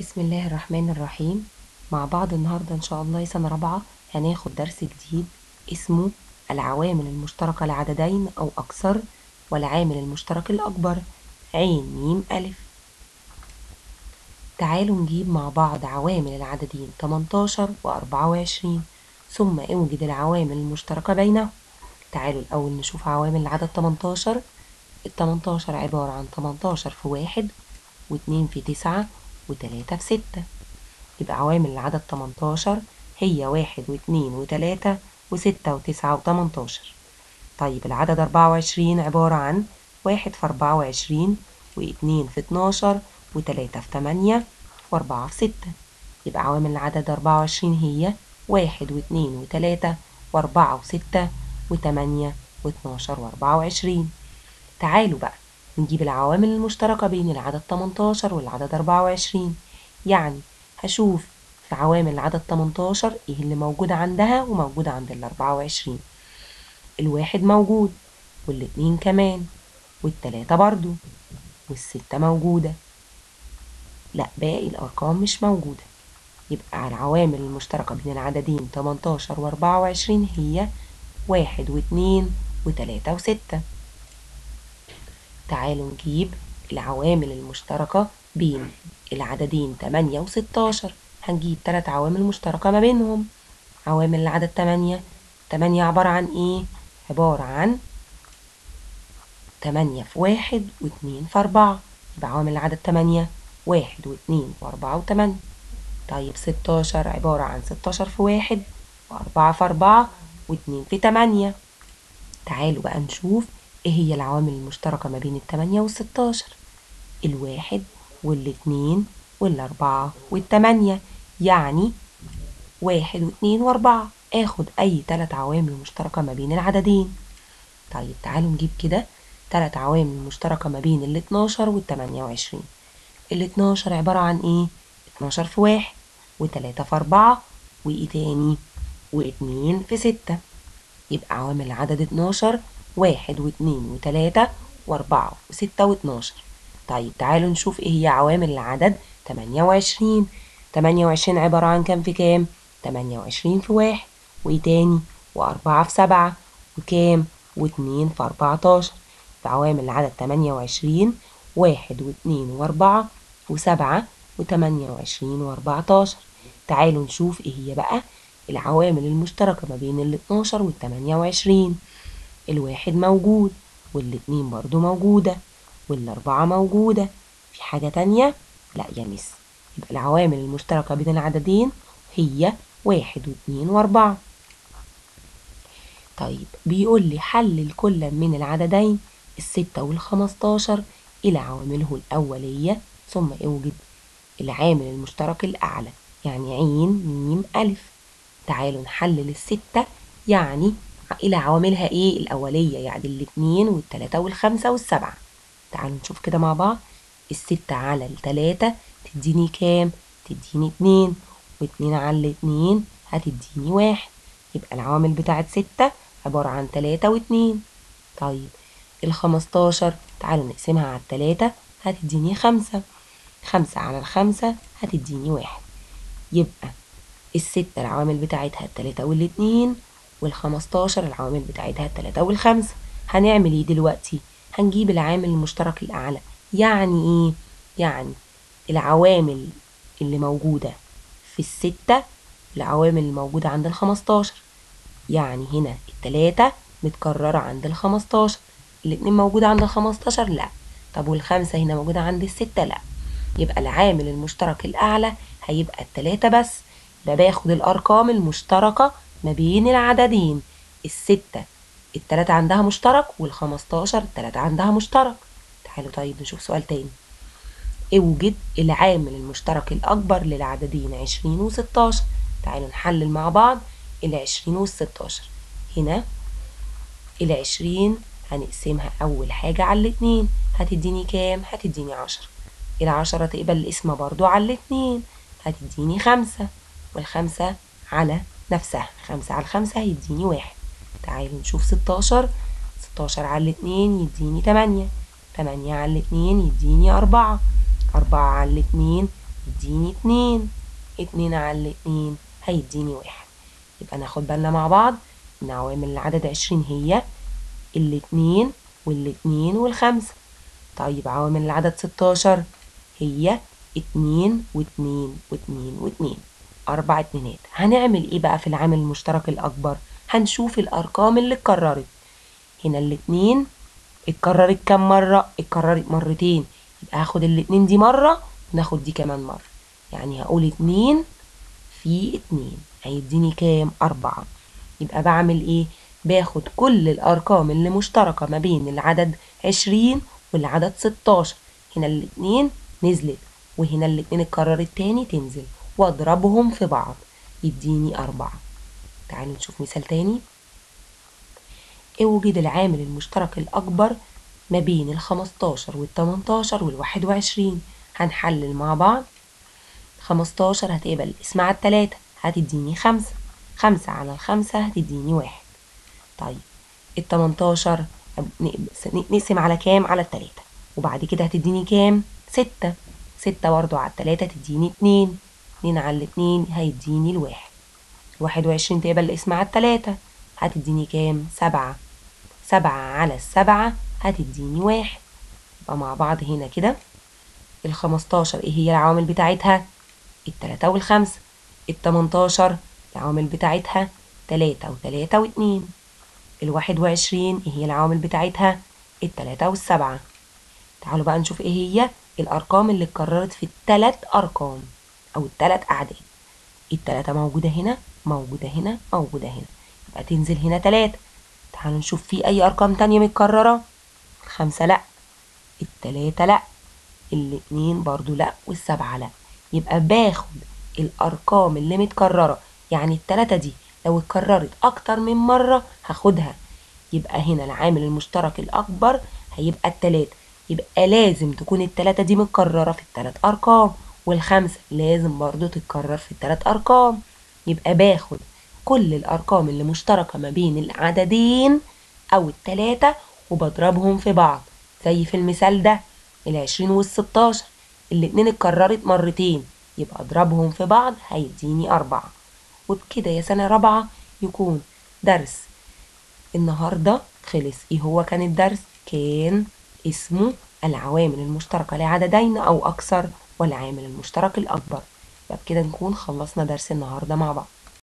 بسم الله الرحمن الرحيم. مع بعض النهاردة إن شاء الله سنة رابعة هناخد درس جديد اسمه العوامل المشتركة لعددين أو أكثر والعامل المشترك الأكبر. عين ميم ألف. تعالوا نجيب مع بعض عوامل العددين 18 و 24 ثم أوجد العوامل المشتركة بينهم تعالوا الأول نشوف عوامل العدد 18 ال 18 عبارة عن 18 في واحد واتنين في تسعة وتلاتة في ستة. يبقى عوامل العدد 18 هي واحد واتنين وتلاتة وستة وتسعة وتمنتاشر. طيب العدد 24 عبارة عن واحد في أربعة وعشرين واتنين في اتناشر وتلاتة في تمانية وأربعة في ستة. يبقى عوامل العدد 24 هي واحد واتنين وتلاتة وأربعة وستة وتمانية واتناشر وأربعة وعشرين. تعالوا بقى. نجيب العوامل المشتركة بين العدد 18 والعدد 24 يعني هشوف في عوامل العدد 18 إيه اللي موجود عندها وموجود عند ال 24 الواحد موجود والاتنين كمان والتلاتة برضو والستة موجودة. لا باقي الأرقام مش موجودة. يبقى العوامل المشتركة بين العددين 18 و 24 هي واحد واتنين وتلاتة وستة. تعالوا نجيب العوامل المشتركة بين العددين 8 و 16 هنجيب تلات عوامل مشتركة ما بينهم. عوامل العدد 8 8 عبارة عن إيه؟ عبارة عن 8 في واحد واتنين في أربعة. يبقى عوامل العدد 8 واحد واتنين وأربعة وتمانية. طيب 16 عبارة عن 16 في واحد وأربعة في أربعة واتنين في تمانية. تعالوا بقى نشوف إيه هي العوامل المشتركة ما بين التمانية والستاشر؟ الواحد والاتنين والأربعة والتمانية يعني واحد واتنين وأربعة. آخد أي تلات عوامل مشتركة ما بين العددين. طيب تعالوا نجيب كده تلات عوامل مشتركة ما بين الاتناشر والتمانية وعشرين. الاتناشر عبارة عن إيه؟ اتناشر في واحد وتلاتة في أربعة وإيه تاني؟ واتنين في ستة. يبقى عوامل العدد اتناشر واحد واتنين وتلاتة وأربعة وستة واتناشر طيب تعالوا نشوف إيه هي عوامل العدد. تمانية وعشرين. تمانية وعشرين عبارة عن كام في كام؟ تمانية وعشرين في واحد. وإيه تاني؟ وأربعة في سبعة. وكام؟ واتنين في أربعتاشر. عوامل العدد تمانية وعشرين. واحد واتنين وأربعة وسبعة وتمانية وعشرين وأربعتاشر. تعالوا نشوف إيه هي بقى العوامل المشتركة ما بين الاتناشر والتمانية وعشرين. الواحد موجود والاتنين برضو موجودة والأربعة موجودة. في حاجة تانية؟ لا يا مس يبقى العوامل المشتركة بين العددين هي واحد واتنين وأربعة. طيب بيقول لي حلل كل من العددين الستة والخمستاشر إلى عوامله الأولية ثم اوجد العامل المشترك الأعلى يعني عين ميم ألف. تعالوا نحلل الستة يعني إلى عواملها إيه؟ الأولية يعني الاتنين والتلاتة والخمسة والسبعة. تعالوا نشوف كده مع بعض. الستة على التلاتة تديني كام؟ تديني اتنين واتنين على الاتنين هتديني واحد. يبقى العوامل بتاعت ستة عبارة عن تلاتة واتنين. طيب الخمستاشر تعالوا نقسمها على التلاتة هتديني خمسة. خمسة على الخمسة هتديني واحد. يبقى الستة العوامل بتاعتها التلاتة والاتنين والخمستاشر العوامل بتاعتها التلاتة والخمسة. هنعمل إيه دلوقتي؟ هنجيب العامل المشترك الأعلى. يعني إيه؟ يعني العوامل اللي موجودة في الستة العوامل الموجودة عند الخمستاشر. يعني هنا التلاتة متكررة عند الخمستاشر. الاتنين موجودة عند الخمستاشر؟ لا. طب والخمسة هنا موجودة عند الستة؟ لا. يبقى العامل المشترك الأعلى هيبقى التلاتة بس. يبقى باخد الأرقام المشتركة ما بين العددين الستة التلاتة عندها مشترك والخمستاشر التلاتة عندها مشترك. تعالوا طيب نشوف سؤال تاني. اوجد العامل المشترك الأكبر للعددين عشرين وستاشر. تعالوا نحلل مع بعض العشرين والستاشر هنا العشرين هنقسمها أول حاجة على الاتنين. هتديني كام؟ هتديني عشرة. العشرة تقبل القسمة برضو على الاتنين. هتديني خمسة والخمسة على نفسها خمسة على الخمسة هيديني واحد. تعالوا نشوف ستاشر. ستاشر على الاتنين يديني تمانية. تمانية على الاتنين يديني أربعة. أربعة على الاتنين يديني اتنين. اتنين على الاتنين هيديني واحد. يبقى ناخد بالنا مع بعض. إن عوامل العدد عشرين هي الاتنين والاتنين والخمسة. طيب عوامل العدد ستاشر هي اتنين واتنين واتنين واتنين. أربع اتنينات هنعمل إيه بقى في العامل المشترك الأكبر؟ هنشوف الأرقام اللي اتكررت. هنا الاتنين. اتكررت كام مرة؟ اتكررت مرتين. يبقى هاخد الاتنين دي مرة وناخد دي كمان مرة. يعني هقول اتنين في اتنين. هيديني كام؟ أربعة. يبقى بعمل إيه؟ باخد كل الأرقام اللي مشتركة ما بين العدد عشرين والعدد ستاشر. هنا الاتنين نزلت. وهنا الاتنين اتكررت تاني تنزل. واضربهم في بعض. يديني أربعة. تعالوا نشوف مثال تاني. اوجد العامل المشترك الأكبر ما بين الخمستاشر والتمنتاشر والواحد وعشرين. هنحلل مع بعض. خمستاشر هتقبل. الاسم على التلاتة. هتديني خمسة. خمسة على الخمسة هتديني واحد. طيب. التمنتاشر نقسم على كام؟ على التلاتة. وبعد كده هتديني كام؟ ستة. ستة برضو على التلاتة تديني اتنين. اتنين على الاتنين هيديني الواحد. واحد وعشرين تقبل الاسم على التلاتة هتديني كام؟ سبعة. سبعة على السبعة هتديني واحد. يبقى مع بعض هنا كده. الخمستاشر إيه هي العوامل بتاعتها؟ التلاتة والخمسة. التمنتاشر العوامل بتاعتها؟ تلاتة وتلاتة واتنين. الواحد وعشرين إيه هي العوامل بتاعتها؟ التلاتة والسبعة. تعالوا بقى نشوف إيه هي الأرقام اللي اتكررت في التلات أرقام. أو التلات أعداد. التلاتة موجودة هنا موجودة هنا موجودة هنا. يبقى تنزل هنا تلاتة. تعالوا نشوف في أي أرقام تانية متكررة. الخمسة لأ. التلاتة لأ. الاتنين برضو لأ. والسبعة لأ. يبقى باخد الأرقام اللي متكررة. يعني التلاتة دي لو اتكررت أكتر من مرة هاخدها. يبقى هنا العامل المشترك الأكبر هيبقى التلاتة. يبقى لازم تكون التلاتة دي متكررة في التلات أرقام. والخمسة لازم برضو تتكرر في التلات أرقام. يبقى باخد كل الأرقام اللي مشتركة ما بين العددين أو التلاتة وبضربهم في بعض. زي في المثال ده العشرين والستاشر الاتنين اتكررت مرتين يبقى أضربهم في بعض هيديني أربعة. وبكده يا سنة رابعة يكون درس النهاردة خلص. إيه هو كان الدرس؟ كان اسمه العوامل المشتركة لعددين أو أكثر والعامل المشترك الأكبر. يبقى بكده نكون خلصنا درس النهاردة مع بعض.